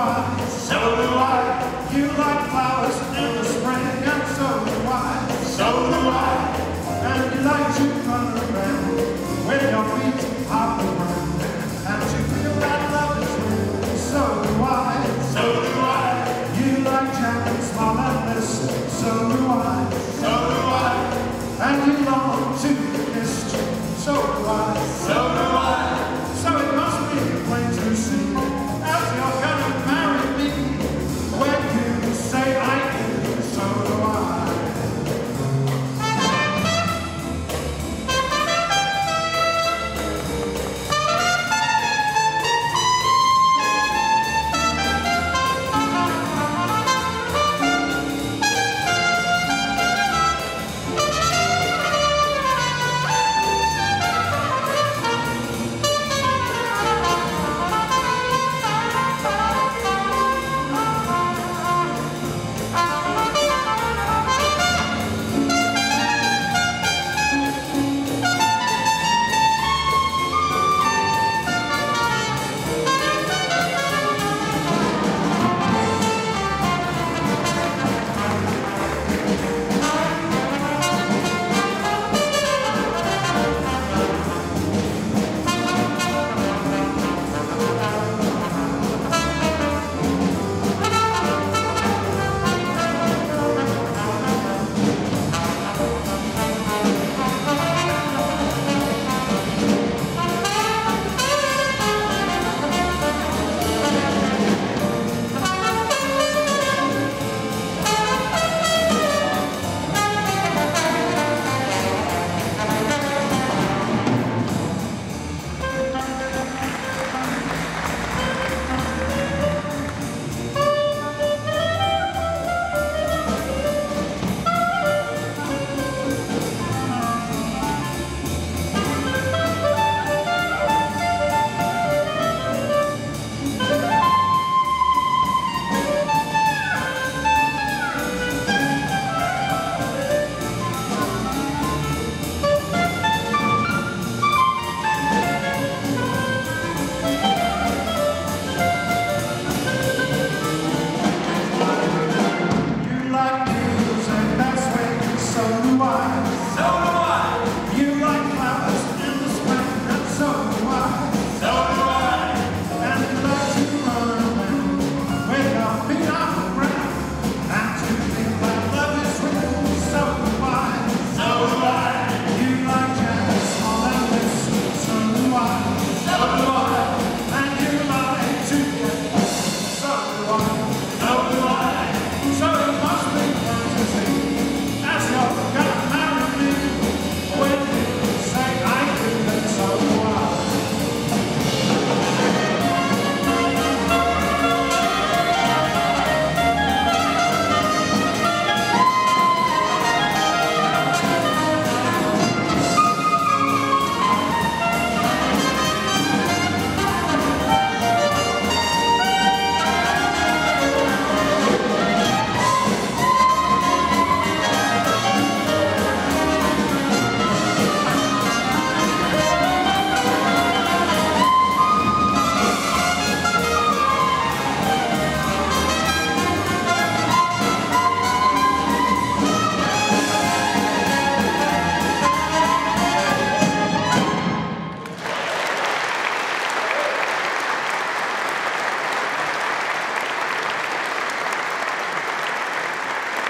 so do I. You like flowers in the spring, and so do I, so do I. And you like to run around when your feet are the and you feel that love is real, so do I, so do I. You like Jack and Small and this, so do I, so do I. And you long to be kissed, so do I, so do I.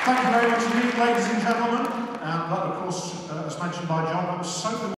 Thank you very much indeed, ladies and gentlemen. And of course, uh, as mentioned by John, I'm so